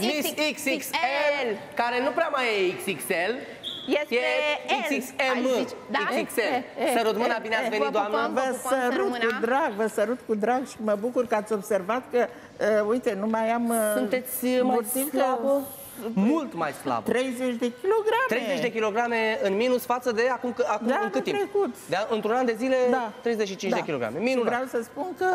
Miss XXL, care nu prea mai e XXL, Este e L, XXM, ai zice, da? XXL. Sărut mâna, bine ați venit, Vă pupăm. doamnă. Vă pupăm sărut sărmâna. cu drag, vă sărut cu drag și mă bucur că ați observat că, uh, uite, nu mai am... Uh, Sunteți uh, mai burtică, slabă? Mult mai slabă. 30 de kilograme. 30 de kilograme în minus față de acum, că- acum Da, în cât anul timp? trecut. De, într-un an de zile, Da. 35 de Da. kilograme. Și Minunat. vreau să spun că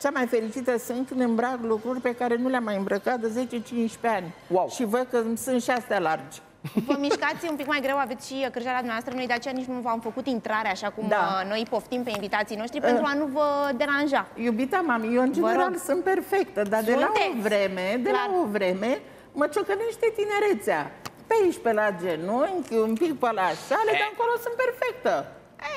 cea mai fericită sunt când îmbrac lucruri pe care nu le-am mai îmbrăcat de 10-15 ani. Wow. Și văd că sunt și astea largi. Vă mișcați un pic mai greu, aveți și cârjala noastră, noi de aceea nici nu v-am făcut intrare așa cum Da. uh, noi poftim pe invitații noștri pentru a nu vă deranja. Iubita mami, eu în general rog. sunt perfectă, dar de la o Sunteți. vreme, de Clar. la o vreme, mă ciocănește tinerețea. Pe aici, pe la genunchi, un pic pe la șale, dar încolo sunt perfectă.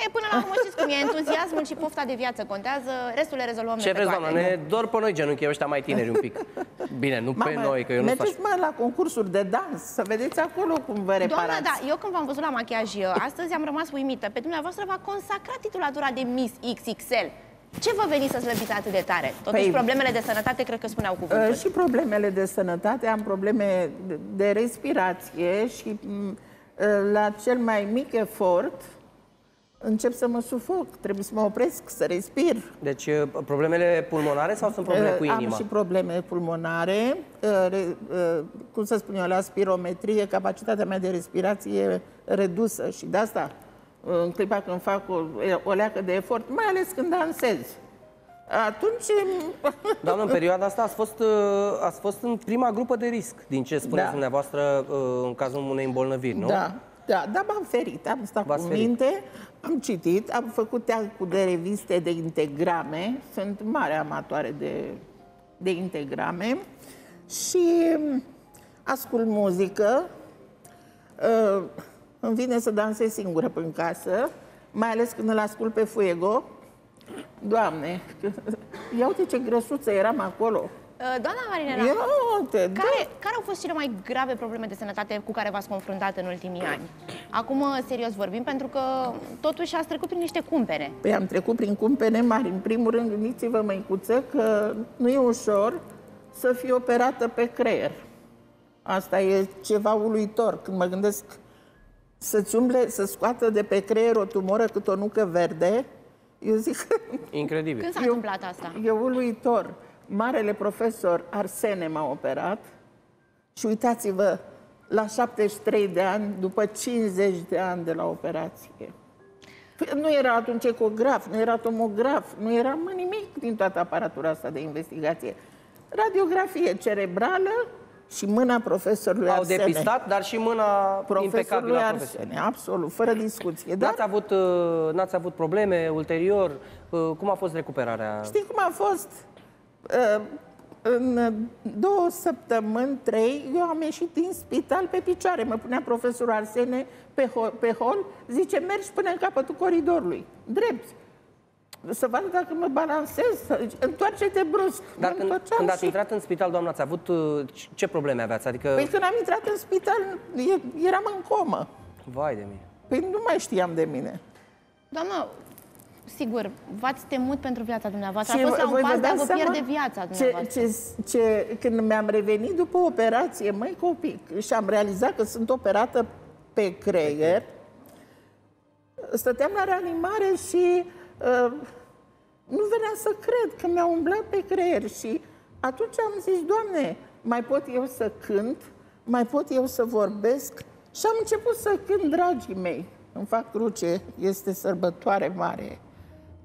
E, până la urmă știți cum e, entuziasmul și pofta de viață contează, restul le rezolvăm Ce noi pe vreți, toate. doamna? Ne dor pe noi genunchii ăștia mai tineri un pic. Bine, nu pe noi, că eu nu sunt mergeți așa. mai la concursuri de dans, să vedeți acolo cum vă reparați. Doamna, da, eu când v-am văzut la machiaj uh, astăzi am rămas uimită. Pe dumneavoastră v-a consacrat titulatura de Miss XXL. Ce vă veni să slăbiți atât de tare? Totuși, Păi- problemele de sănătate cred că spuneau cuvântul. Uh, și problemele de sănătate, am probleme de- de respirație și m, uh, la cel mai mic efort încep să mă sufoc, trebuie să mă opresc, să respir. Deci, uh, problemele pulmonare sau sunt probleme cu Uh, Am inima? și probleme pulmonare, uh, re- uh, cum să spun eu, la spirometrie, capacitatea mea de respirație e redusă și de asta, uh, în clipa când fac o, o leacă de efort, mai ales când dansez, atunci Doamnă, în perioada asta ați fost, uh, ați fost în prima grupă de risc, din ce spuneți Da. dumneavoastră uh, în cazul unei îmbolnăviri, nu? Da, da, dar m-am ferit, am stat V-ați cu ferit. minte, am citit, am făcut teacul de reviste de integrame, sunt mare amatoare de, de integrame și mm, ascult muzică, uh, îmi vine să dansez singură în casă, mai ales când îl ascult pe Fuego. Doamne, ia uite ce grăsuță eram acolo. Uh, Doamna Marinela, Ia uite, da. care, care au fost cele mai grave probleme de sănătate cu care v-ați confruntat în ultimii ani? Acum, uh, serios vorbim, pentru că totuși ați trecut prin niște cumpere. Păi am trecut prin cumpene mari. În primul rând, gândiți-vă, măicuță, că nu e ușor să fii operată pe creier. Asta e ceva uluitor. Când mă gândesc să-ți umble, să scoată de pe creier o tumoră cât o nucă verde, eu zic că Incredibil. Când s-a întâmplat asta? e uluitor. Marele profesor Arsene m-a operat și uitați-vă, la 73 de ani, după 50 de ani de la operație. Păi Nu era atunci ecograf, nu era tomograf, nu era mă, nimic din toată aparatura asta de investigație. Radiografie cerebrală și mâna profesorului Au Arsene. depistat, dar și mâna Profesorului impecabilă a profesorului. Arsene, absolut, fără discuție. Dar N-ați avut, uh, n-ați avut probleme ulterior? Uh, Cum a fost recuperarea? Știi cum a fost? Uh, În două săptămâni, trei, eu am ieșit din spital pe picioare. Mă punea profesorul Arsene pe hol, pe hol zice, mergi până în capătul coridorului, drept. Să vadă dacă mă balansez, să- întoarce-te brusc. Dar Mă când, întorceam când ați și- intrat în spital, doamna, ați avut uh, ce- ce probleme aveați? Adică, Păi când am intrat în spital, e- eram în comă. vai de mine. Păi nu mai știam de mine. Doamnă, sigur, v-ați temut pentru viața dumneavoastră. Și a fost la un voi pas de a dați vă pierde seama viața ce, dumneavoastră. ce, ce, când mi-am revenit după operație, măi copii, și am realizat că sunt operată pe creier, stăteam la reanimare și uh, nu venea să cred că mi-a umblat pe creier și atunci am zis, Doamne, mai pot eu să cânt, mai pot eu să vorbesc și am început să cânt, dragii mei. Îmi fac cruce, este sărbătoare mare.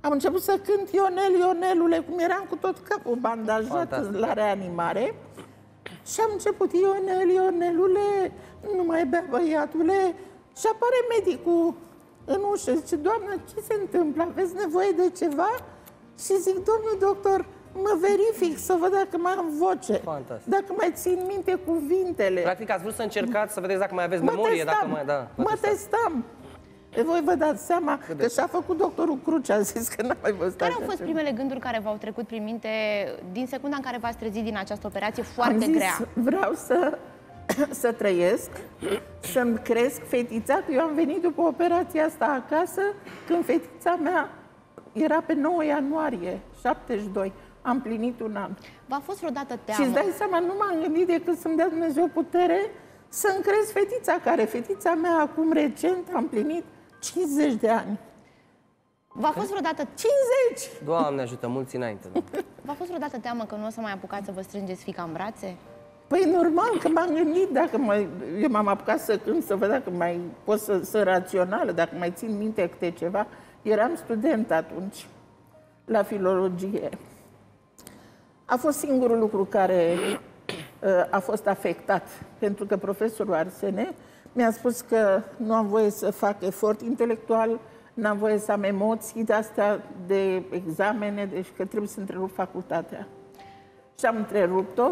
Am început să cânt Ionel, Ionelule, cum eram cu tot capul bandajat Fantastic. la reanimare. Și am început, Ionel, Ionelule, nu mai bea băiatule. Și apare medicul în ușă, zice, doamnă, ce se întâmplă? Aveți nevoie de ceva? Și zic, domnul doctor, mă verific să văd dacă mai am voce. Fantastic. Dacă mai țin minte cuvintele. Practic ați vrut să încercați să vedeți dacă mai aveți Mă memorie, dacă testam, mai... Da, vă mă testați. testam. E, voi vă dați seama Cât de- că și-a făcut doctorul Cruce, a zis că n-a mai văzut Care au așa fost ceva. primele gânduri care v-au trecut prin minte din secunda în care v-ați trezit din această operație Am foarte zis, grea? vreau să, să trăiesc, să-mi cresc fetița, că eu am venit după operația asta acasă, când fetița mea era pe 9 ianuarie 72. am plinit un an. V-a fost vreodată Și teamă? îți dai seama, nu m-am gândit decât să-mi dea Dumnezeu putere să-mi cresc fetița, care fetița mea acum recent a împlinit 50 de ani. V-a fost vreodată 50! Doamne ajută, mulți înainte. da. V-a fost vreodată teamă că nu o să mai apucați să vă strângeți fica în brațe? Păi normal că m-am gândit dacă mai, eu m-am apucat să cânt, să văd dacă mai pot să, să rațională, dacă mai țin minte câte ceva. Eram student atunci, la filologie. A fost singurul lucru care uh, a fost afectat, pentru că profesorul Arsene mi-a spus că nu am voie să fac efort intelectual, n-am voie să am emoții de astea de examene, deci că trebuie să întrerup facultatea. Și am întrerupt-o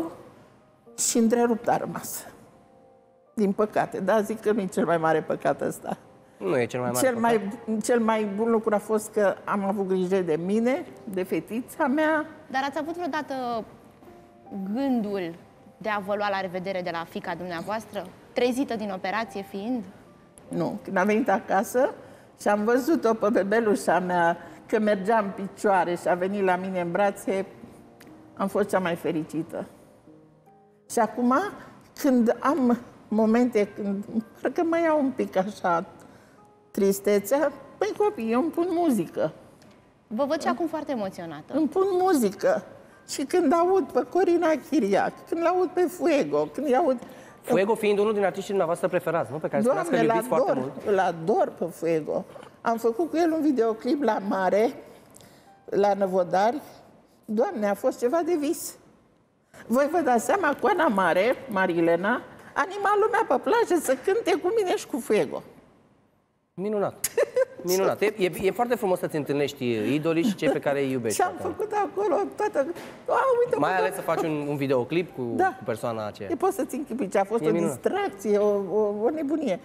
și întrerupt a rămas. Din păcate, da, zic că nu e cel mai mare păcat ăsta. Nu e cel mai mare Cel păcat. mai, cel mai bun lucru a fost că am avut grijă de mine, de fetița mea. Dar ați avut vreodată gândul de a vă lua la revedere de la fica dumneavoastră, trezită din operație fiind? Nu, când am venit acasă și am văzut-o pe bebelușa mea că mergea în picioare și a venit la mine în brațe, am fost cea mai fericită. Și acum, când am momente când parcă mai iau un pic așa tristețea, păi copii, eu îmi pun muzică. Vă văd și acum foarte emoționată. Îmi pun muzică. Și când aud pe Corina Chiriac, când aud pe Fuego, când aud... Fuego fiind unul din artiștii dumneavoastră preferați, nu? Pe care spuneați că Doamne, îl la iubiți foarte ador, mult. îl ador pe Fuego. Am făcut cu el un videoclip la mare, la Năvodari. Doamne, a fost ceva de vis. Voi vă dați seama, cu Ana Mare, Marilena, anima lumea pe plajă să cânte cu mine și cu Fuego. Minunat. Minunat. E, e, e foarte frumos să-ți întâlnești idolii și cei pe care îi iubești. Și am făcut acolo toată... A, uite, Mai mă, ales să faci un, un videoclip cu, Da. cu persoana aceea. E poți să-ți închipui ce a fost E o minunat. distracție, o, o, o nebunie.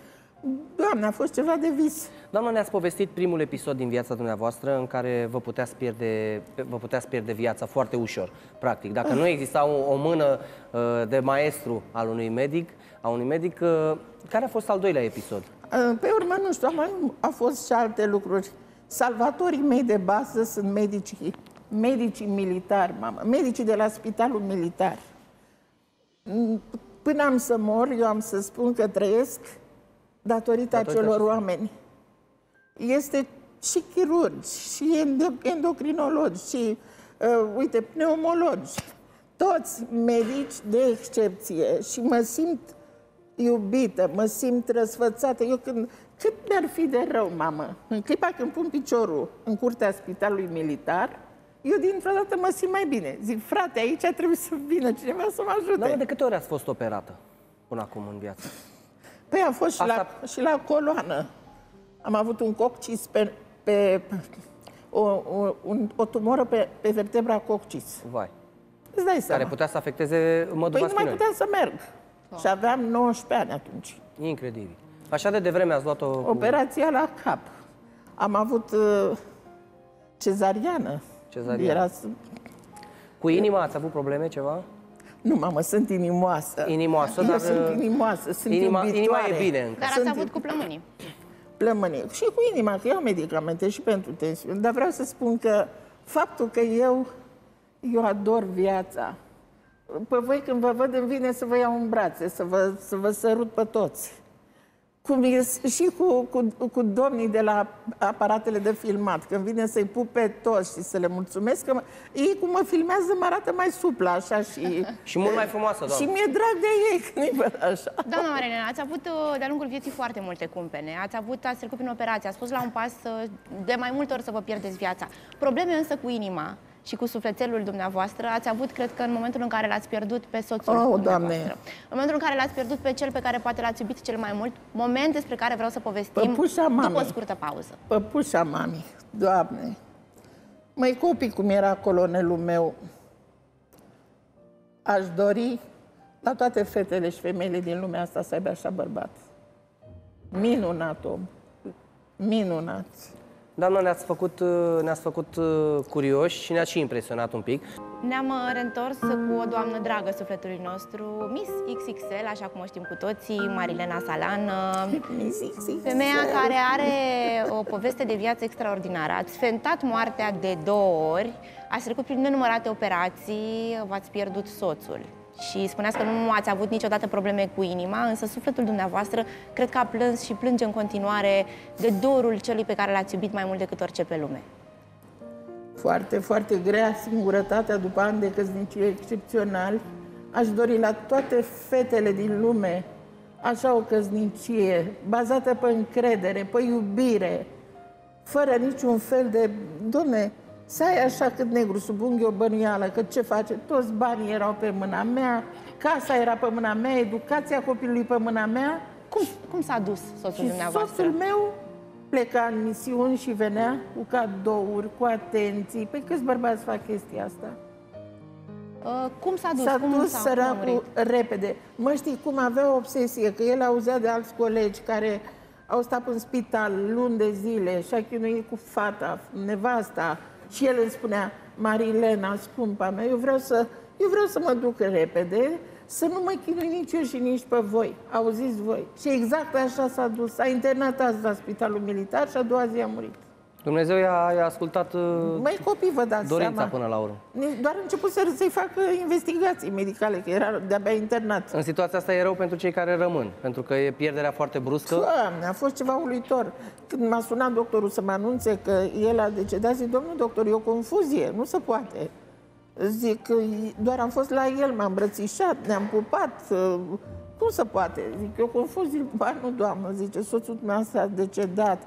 Doamne, a fost ceva de vis. Doamna, ne-ați povestit primul episod din viața dumneavoastră în care vă puteați pierde, vă puteați pierde viața foarte ușor, practic. Dacă nu exista o, o mână uh, de maestru al unui medic, a unui medic, uh, care a fost al doilea episod? Pe urmă, nu știu, mai au fost și alte lucruri. Salvatorii mei de bază sunt medicii, medicii militari, mamă, medicii de la spitalul militar. Până am să mor, eu am să spun că trăiesc datorită Datorită acelor acestor. oameni. Este și chirurgi, și endo- endocrinologi, și, uh, uite, pneumologi. Toți medici de excepție și mă simt iubită, mă simt răsfățată. Eu când, cât mi-ar fi de rău, mamă, în clipa când pun piciorul în curtea spitalului militar, eu dintr-o dată mă simt mai bine. Zic, frate, aici trebuie să vină cineva să mă ajute. Doamna, de câte ori ați fost operată până acum în viață? Păi am fost și, Asta- la, și la coloană. Am avut un coccis pe, pe o, o, un, o tumoră pe, pe vertebra coccis. Vai. Îți dai seama. Care putea să afecteze mădul Păi nu mai vascular. puteam să merg. Și aveam 19 ani atunci. Incredibil. Așa de devreme ați luat-o cu Operația la cap. Am avut uh, cezariană. Cezariană. Era, Cu inima ați avut probleme, ceva? Nu, mamă, sunt inimoasă. Inimoasă, Eu dar, sunt uh, inimoasă, sunt inima- inima iubitoare. e bine încă. Dar Sunt ați avut cu plămânii. plămânie. Și cu inima, că iau medicamente și pentru tensiune. Dar vreau să spun că faptul că eu, eu ador viața. Pe voi când vă văd îmi vine să vă iau în brațe, să vă, să vă sărut pe toți. Cum e și cu, cu, cu domnii de la aparatele de filmat, când vine să-i pup pe toți și să le mulțumesc, că mă, ei cum mă filmează mă arată mai suplă așa și... Și mult mai frumoasă, Și doamnă. mi-e drag de ei când îi văd așa. Doamna Marilena, ați avut uh, de-a lungul vieții foarte multe cumpene. Ați avut, ați trecut prin operație, ați fost la un pas uh, de mai multe ori să vă pierdeți viața. Probleme însă cu inima și cu sufletelul dumneavoastră ați avut, cred că în momentul în care l-ați pierdut pe soțul Oh, dumneavoastră. Doamne! În momentul în care l-ați pierdut pe cel pe care poate l-ați iubit cel mai mult, moment despre care vreau să povestim Păpușa după o mamei. scurtă pauză. Păpușa mami, Doamne, măi copii, cum era colonelul meu, aș dori la toate fetele și femeile din lumea asta să aibă așa bărbat. Minunat om, minunat. Doamna, ne-ați făcut, uh, ne-ați făcut uh, curioși și ne-ați și impresionat un pic. Ne-am uh, reîntors cu o doamnă dragă sufletului nostru, Miss XXL, așa cum o știm cu toții, Marilena Salan. Femeia care are o poveste de viață extraordinară. Ați fentat moartea de două ori, ați trecut prin nenumărate operații, v-ați pierdut soțul. Și spuneați că nu ați avut niciodată probleme cu inima, însă sufletul dumneavoastră cred că a plâns și plânge în continuare de dorul celui pe care l-ați iubit mai mult decât orice pe lume. Foarte, foarte grea singurătatea după ani de căsnicie excepțional. Aș dori la toate fetele din lume așa o căsnicie bazată pe încredere, pe iubire, fără niciun fel de... Doamne, să ai așa cât negru sub unghi o bănuială, că ce face? Toți banii erau pe mâna mea, casa era pe mâna mea, educația copilului pe mâna mea. Cum, cum s-a dus soțul și dumneavoastră? soțul meu pleca în misiuni și venea cu cadouri, cu atenții. Pe câți bărbați fac chestia asta? Uh, cum s-a dus? S-a cum dus s-a săracul repede. Mă știi cum avea o obsesie, că el auzea de alți colegi care au stat în spital luni de zile și a chinuit cu fata, nevasta, și el îmi spunea, Marilena, scumpa mea, eu vreau să, eu vreau să mă duc repede, să nu mă chinui nici eu și nici pe voi. Auziți voi? Și exact așa s-a dus. S-a internat azi la spitalul militar și a doua zi a murit. Dumnezeu i-a, i-a ascultat uh, Mai copii, vă dați dorința seama. până la urmă. Doar început să-i facă investigații medicale, că era de-abia internat. În situația asta e rău pentru cei care rămân, pentru că e pierderea foarte bruscă. Doamne, a fost ceva uluitor. Când m-a sunat doctorul să mă anunțe că el a decedat, zic, domnul doctor, e o confuzie, nu se poate. Zic, doar am fost la el, m-am îmbrățișat, ne-am pupat, cum se poate? Zic, e o confuzie, ba nu, doamnă, zice, soțul meu a decedat.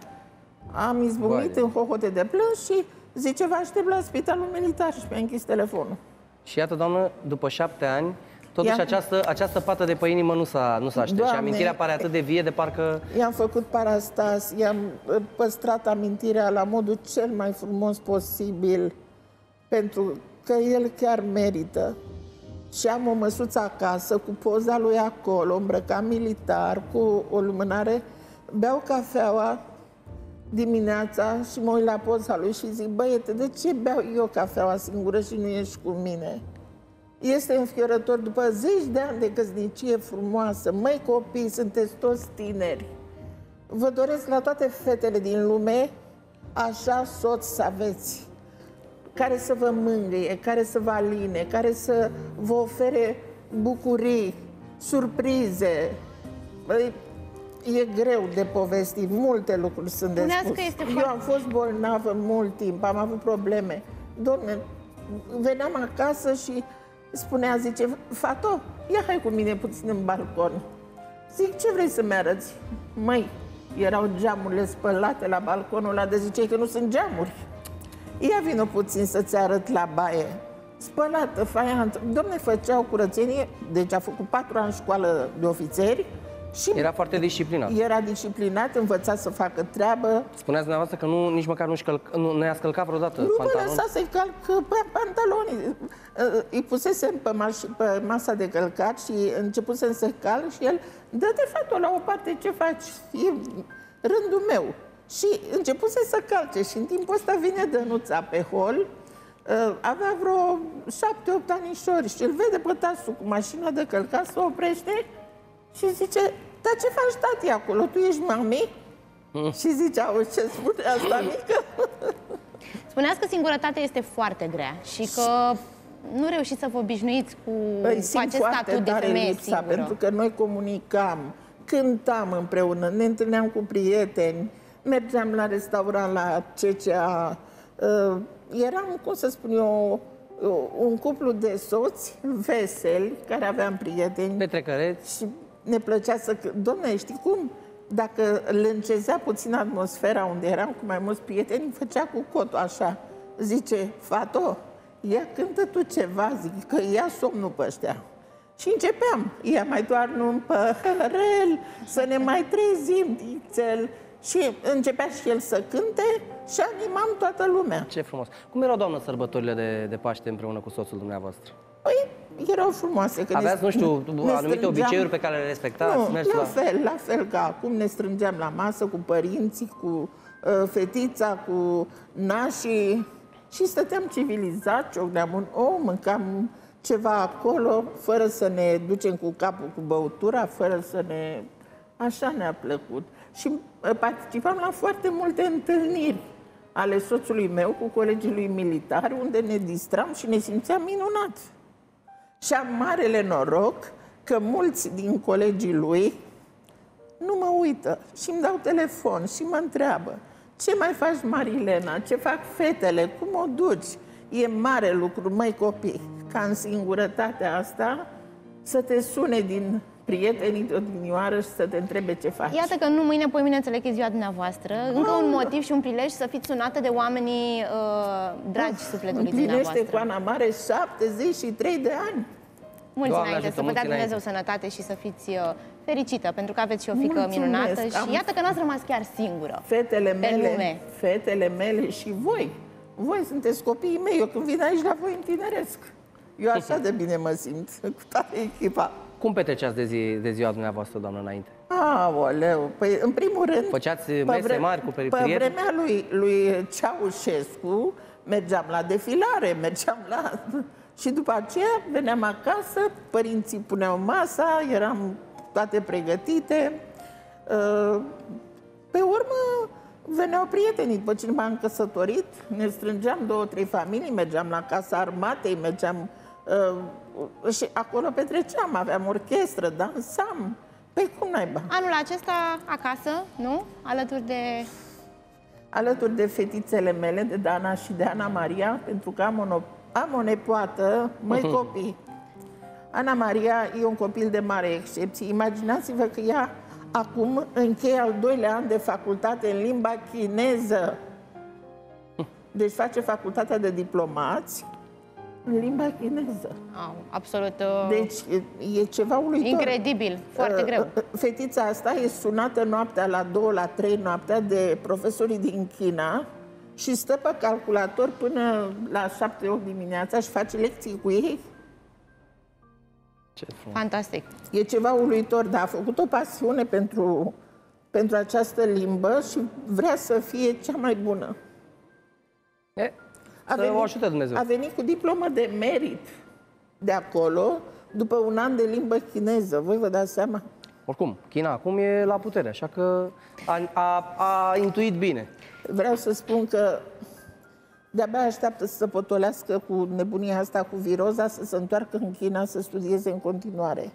Am izbucnit Vai. în hohote de plâns și zice, vă aștept la spitalul militar și mi-a închis telefonul. Și iată, doamnă, după șapte ani, totuși Ia. această, această pată de pe inimă nu s-a, nu s-a șters. Și Doamne. amintirea pare atât de vie de parcă... I-am făcut parastas, i-am uh, păstrat amintirea la modul cel mai frumos posibil, pentru că el chiar merită. Și am o măsuță acasă cu poza lui acolo, îmbrăcat militar, cu o lumânare. Beau cafeaua dimineața și mă uit la poza lui și zic, băiete, de ce beau eu cafeaua singură și nu ești cu mine? Este înfiorător după zeci de ani de căsnicie frumoasă. Măi copii, sunteți toți tineri. Vă doresc la toate fetele din lume așa soț să aveți, care să vă mângâie, care să vă aline, care să vă ofere bucurii, surprize. Băi, e greu de povestit, multe lucruri sunt de Spuneați spus. că este Eu foarte- am fost bolnavă mult timp, am avut probleme. Domne, veneam acasă și spunea, zice, Fato, ia hai cu mine puțin în balcon. Zic, ce vrei să-mi arăți? Măi, erau geamurile spălate la balconul ăla, de ziceai că nu sunt geamuri. Ia vină puțin să-ți arăt la baie. Spălată, faiantă. Domne, făceau curățenie, deci a făcut patru ani școală de ofițeri și Era foarte disciplinat. era disciplinat, învăța să facă treabă. Spuneați dumneavoastră că nu, nici măcar nu, călc, nu ne-a scălcat vreodată Nu mă pantalon. lăsa să-i calc pe pantaloni. Îi pusesem pe, maș- pe masa de călcat și începusem să calc și el, dă-te fată la o parte, ce faci? E rândul meu. Și începuse să calce și în timpul ăsta vine Dănuța pe hol, uh, avea vreo șapte-opt anișori și îl vede pe tasul cu mașina de călcat, se oprește și zice, dar ce faci, tati, acolo? Tu ești mami? Și zice, auzi ce spune asta mică? Spuneați că singurătatea este foarte grea și că nu reușiți să vă obișnuiți cu, Păi cu simt acest foarte statut de tare femeie lipsa, singură. pentru că noi comunicam, cântam împreună, ne întâlneam cu prieteni, mergeam la restaurant, la CCA. Uh, eram, cum să spun eu, uh, un cuplu de soți veseli, care aveam prieteni Petrecăreți. și ne plăcea să... c- Domne, știi cum? Dacă îl încezea puțin atmosfera unde eram cu mai mulți prieteni, îmi făcea cu cotul așa. Zice, Fato, ia cântă tu ceva, zic, că ia somnul pe ăștia. Și începeam, ia mai doar un păhărel, să ne mai trezim, dițel. Și începea și el să cânte și animam toată lumea. Ce frumos. Cum erau, doamnă, sărbătorile de, de Paște împreună cu soțul dumneavoastră? Păi, erau frumoase. Că Aveați, nu știu, ne anumite strângeam- obiceiuri pe care le respectați? Nu, Mergeți la fel, la fel ca acum ne strângeam la masă cu părinții, cu uh, fetița cu nașii și stăteam civilizat, ciocneam un om, mâncam ceva acolo, fără să ne ducem cu capul cu băutura, fără să ne... Așa ne-a plăcut. Și uh, participam la foarte multe întâlniri ale soțului meu cu colegii lui militari, unde ne distram și ne simțeam minunat. Și am marele noroc că mulți din colegii lui nu mă uită și îmi dau telefon și mă întreabă ce mai faci, Marilena? Ce fac fetele? Cum o duci? E mare lucru, măi copii, ca în singurătatea asta să te sune din prietenii de odinioară și să te întrebe ce faci. Iată că nu mâine, poi mine înțeleg că e ziua dumneavoastră. Încă un motiv și un prilej să fiți sunată de oamenii uh, dragi sufletului Împlinește dumneavoastră. Coana Mare 73 de ani. Mulți Doamne înainte, ajută, să vă dea mulți Dumnezeu înainte. sănătate și să fiți uh, fericită, pentru că aveți și o fică Mulțumesc, minunată și am- iată că n-ați rămas chiar singură. Fetele Pe mele, lume. fetele mele și voi. Voi sunteți copiii mei. Eu când vin aici la voi întineresc. Eu așa de bine mă simt cu toată echipa. Cum petreceați de, zi, de ziua dumneavoastră, doamnă, înainte? Aoleu, păi în primul rând... Făceați pe mese mari cu Pe prieteni? vremea lui, lui Ceaușescu mergeam la defilare, mergeam la... Și după aceea veneam acasă, părinții puneau masa, eram toate pregătite. Uh, Pe urmă veneau prietenii, după ce m-am căsătorit, ne strângeam două, trei familii, mergeam la casa armatei, mergeam uh, și acolo petreceam, aveam orchestră, dansam. Păi cum naiba? Anul acesta acasă, nu? Alături de... alături de fetițele mele, de Dana și de Ana Maria, pentru că am o, am o nepoată, măi copii. Ana Maria e un copil de mare excepție. Imaginați-vă că ea acum încheie al doilea an de facultate în limba chineză. Deci face facultatea de diplomați în limba chineză. Au, absolut uh, Deci e, e ceva uluitor. incredibil, foarte Uh, greu. uh, Fetița asta e sunată noaptea la 2, la 3 noaptea de profesorii din China și stă pe calculator până la 7-8 dimineața și face lecții cu ei. Ce frumos. Fantastic. E ceva uluitor, dar a făcut o pasiune pentru, pentru această limbă și vrea să fie cea mai bună. E, să o ajute Dumnezeu. a venit cu diplomă de merit de acolo, după un an de limbă chineză. Voi vă dați seama? Oricum, China acum e la putere, așa că a, a, a intuit bine. Vreau să spun că de-abia așteaptă să se potolească cu nebunia asta cu viroza, să se întoarcă în China să studieze în continuare.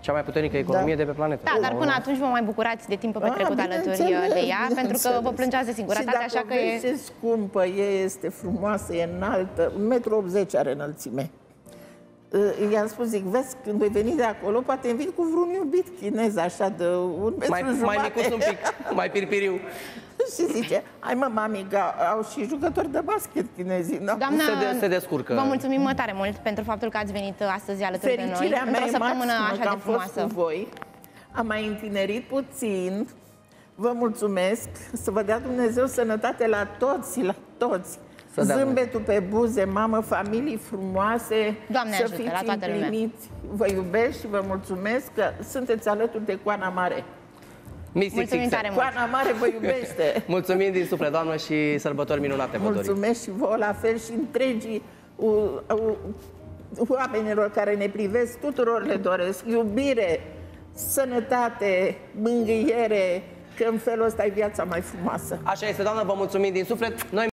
Cea mai puternică economie Da. de pe planetă. Da, dar până atunci vă mai bucurați de timpul petrecut Ah, alături uh, bineînțeles, de ea, pentru că vă bineînțeles. plângeați de singurătate, și așa că vezi e... ce scumpă e, este frumoasă, e înaltă, 1,80 m are înălțime. Uh, I-am spus, zic, vezi, când voi veni de acolo, poate îmi vin cu vreun iubit chinez, așa, de un metru Mai, mai jumate. micuț un pic, mai pirpiriu. și zice, hai mă, mami, că au și jucători de basket chinezii, nu? Doamna, Se de- se descurcă. Vă mulțumim tare mult pentru faptul că ați venit uh, astăzi alături de noi. Fericirea mea Într-o e săptămână maximă așa că de am fost frumoasă. cu voi. Am mai întinerit puțin. Vă mulțumesc. Să vă dea Dumnezeu sănătate la toți, la toți. Să dea Zâmbetul pe buze, mamă, familii frumoase, Doamne să ajută, fiți la toată lumea. împliniți. Vă iubesc și vă mulțumesc că sunteți alături de Coana Mare. Misic Mulțumim Sixer. tare mult. Coana Mare vă iubește. Mulțumim din suflet, doamnă, și sărbători minunate vă dorim. Mulțumesc și vouă la fel și întregii u, u, oamenilor care ne privesc, tuturor le doresc iubire, sănătate, mângâiere, că în felul ăsta e viața mai frumoasă. Așa este, doamnă, vă mulțumim din suflet. Noi